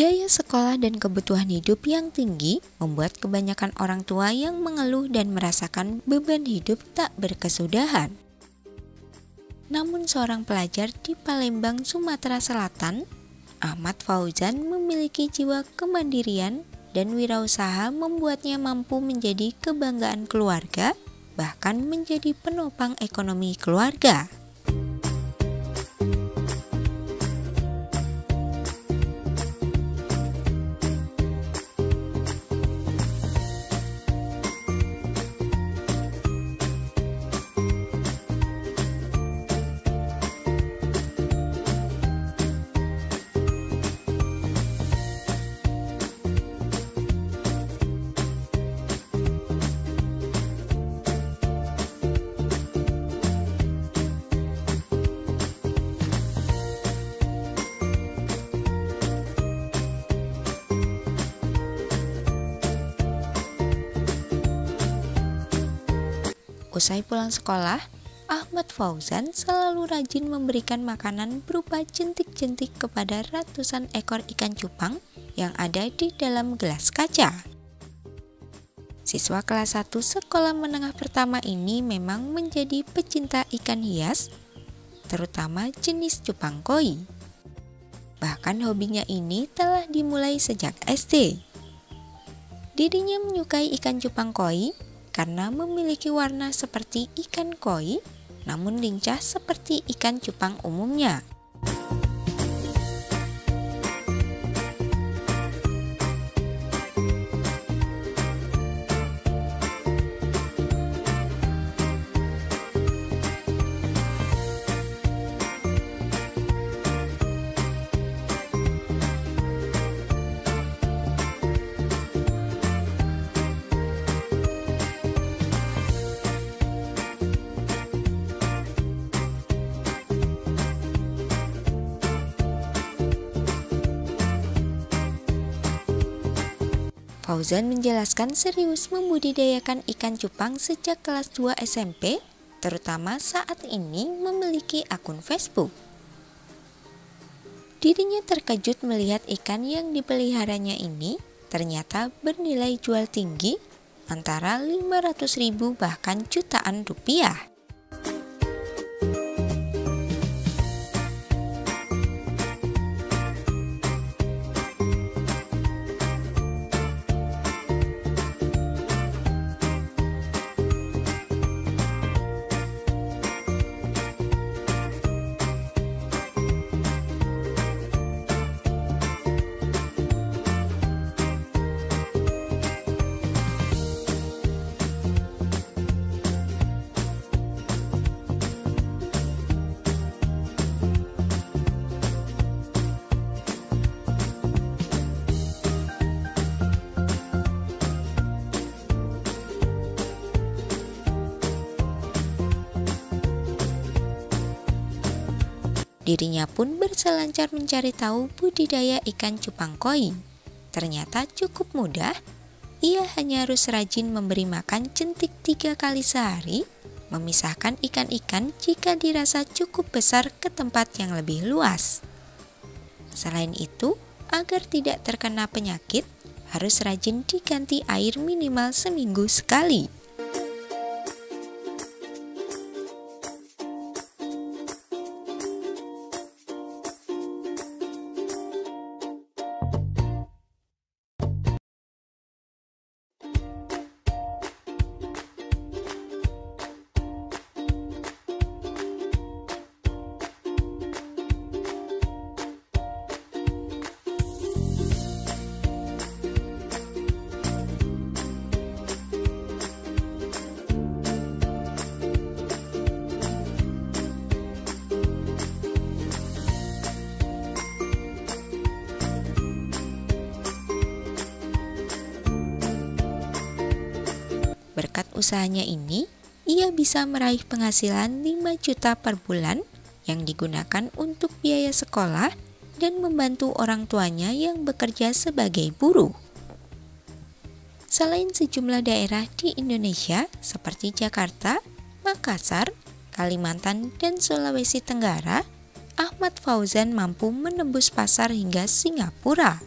Biaya sekolah dan kebutuhan hidup yang tinggi membuat kebanyakan orang tua yang mengeluh dan merasakan beban hidup tak berkesudahan. Namun seorang pelajar di Palembang, Sumatera Selatan, Ahmad Fauzan memiliki jiwa kemandirian dan wirausaha membuatnya mampu menjadi kebanggaan keluarga, bahkan menjadi penopang ekonomi keluarga. Usai pulang sekolah, Ahmad Fauzan selalu rajin memberikan makanan berupa jentik-jentik kepada ratusan ekor ikan cupang yang ada di dalam gelas kaca. Siswa kelas 1 sekolah menengah pertama ini memang menjadi pecinta ikan hias, terutama jenis cupang koi. Bahkan hobinya ini telah dimulai sejak SD. Dirinya menyukai ikan cupang koi karena memiliki warna seperti ikan koi, namun lincah seperti ikan cupang umumnya. Fauzan menjelaskan serius membudidayakan ikan cupang sejak kelas 2 SMP, terutama saat ini memiliki akun Facebook. Dirinya terkejut melihat ikan yang dipeliharanya ini ternyata bernilai jual tinggi antara 500 ribu bahkan jutaan rupiah. Dirinya pun berselancar mencari tahu budidaya ikan cupang koi. Ternyata cukup mudah. Ia hanya harus rajin memberi makan jentik tiga kali sehari, memisahkan ikan-ikan jika dirasa cukup besar ke tempat yang lebih luas. Selain itu, agar tidak terkena penyakit, harus rajin diganti air minimal seminggu sekali. Usahanya ini, ia bisa meraih penghasilan 5 juta per bulan yang digunakan untuk biaya sekolah dan membantu orang tuanya yang bekerja sebagai buruh. Selain sejumlah daerah di Indonesia seperti Jakarta, Makassar, Kalimantan, dan Sulawesi Tenggara, Ahmad Fauzan mampu menembus pasar hingga Singapura.